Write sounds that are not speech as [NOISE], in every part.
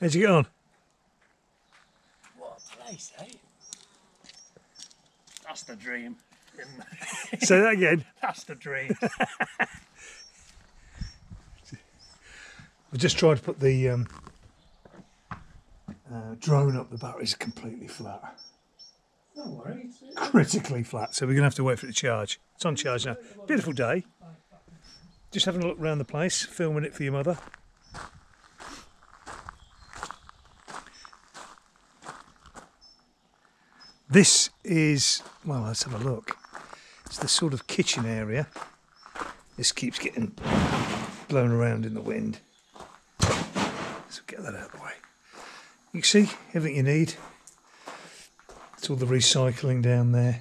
How'd you get on? What a place, eh? That's the dream. [LAUGHS] Say that again. [LAUGHS] That's the dream. [LAUGHS] We just tried to put the um, uh, drone up. The battery's completely flat, no worries. critically flat. So we're going to have to wait for it to charge. It's on charge now. Beautiful day. Just having a look around the place, filming it for your mother. This is, well, let's have a look. It's the sort of kitchen area. This keeps getting blown around in the wind. So get that out of the way. You can see everything you need. It's all the recycling down there.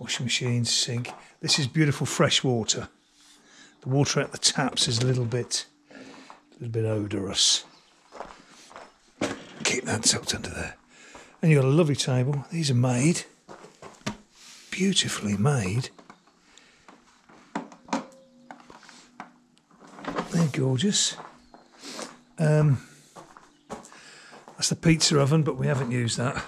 Washing machine, sink. This is beautiful fresh water. The water at the taps is a little bit, a little bit odorous. Keep that tucked under there. And you've got a lovely table. These are made, beautifully made. They're gorgeous. Um, that's the pizza oven, but we haven't used that.